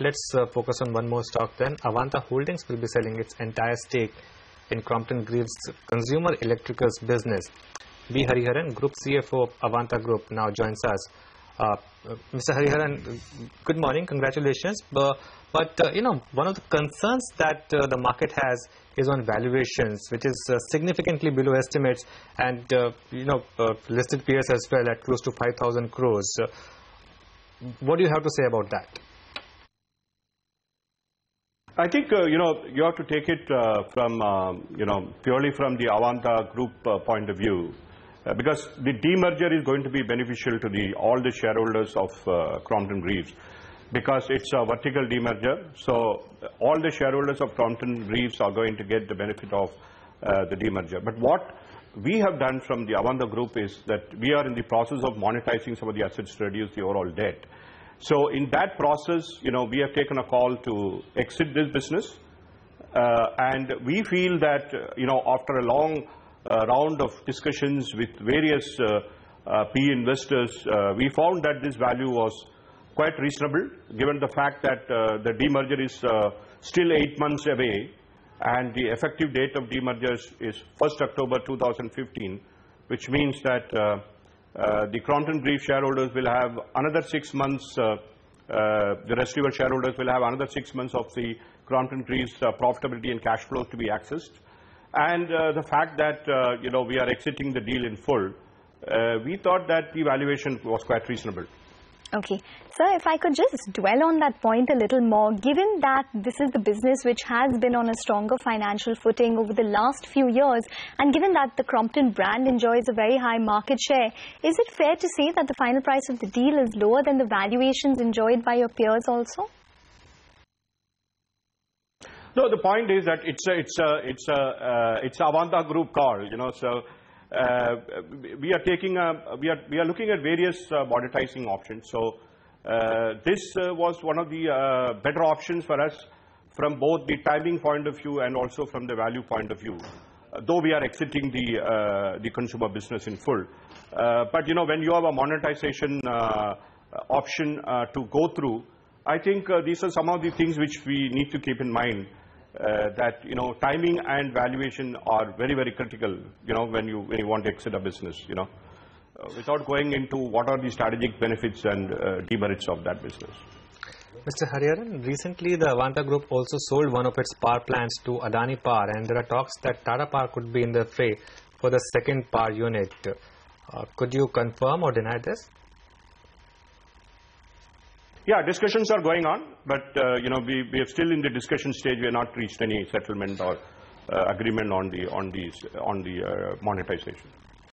let's uh, focus on one more stock then. Avantha Holdings will be selling its entire stake in Crompton Greaves consumer electricals business. B. Hariharan, Group CFO of Avantha Group, now joins us. Uh, Mr. Hariharan, good morning, congratulations. But, but uh, you know, one of the concerns that uh, the market has is on valuations, which is uh, significantly below estimates and, uh, you know, uh, listed peers as well at close to 5,000 crores. what do you have to say about that? I think, uh, you know, you have to take it uh, from, um, you know, purely from the Avantha group uh, point of view. because the demerger is going to be beneficial to the, all the shareholders of Crompton Greaves because it's a vertical demerger. So all the shareholders of Crompton Greaves are going to get the benefit of the demerger. But what we have done from the Avantha group is that we are in the process of monetizing some of the assets to reduce the overall debt. So in that process, you know, we have taken a call to exit this business. Uh, and we feel that, uh, you know, after a long uh, round of discussions with various uh, uh, PE investors, uh, we found that this value was quite reasonable, given the fact that the demerger is still eight months away, and the effective date of demerger is 1st October 2015, which means that uh, Uh, the Crompton Greaves shareholders will have another six months, uh, uh, the residual shareholders will have another six months of the Crompton uh, profitability and cash flows to be accessed. And uh, the fact that, you know, we are exiting the deal in full, we thought that the valuation was quite reasonable. Okay. Sir, if I could just dwell on that point a little more, given that this is the business which has been on a stronger financial footing over the last few years, and given that the Crompton brand enjoys a very high market share, is it fair to say that the final price of the deal is lower than the valuations enjoyed by your peers also? No, the point is that it's a, it's a, it's a, uh, it's Avantha Group call, you know, so Uh, we are taking a, we are, we are looking at various uh, monetizing options. So uh, this uh, was one of the uh, better options for us from both the timing point of view and also from the value point of view. though we are exiting the, the consumer business in full. but, you know, when you have a monetization option to go through, I think these are some of the things which we need to keep in mind uh, that you know timing and valuation are very very critical you know when you when you want to exit a business you know uh, without going into what are the strategic benefits and uh, demerits of that business Mr. Hariharan, recently the Avantha Group also sold one of its power plants to Adani Power and there are talks that Tata Power could be in the fray for the second power unit. Uh, could you confirm or deny this? Yeah, discussions are going on, but uh, you know we, we are still in the discussion stage. We have not reached any settlement or uh, agreement on the on the on the uh, monetization.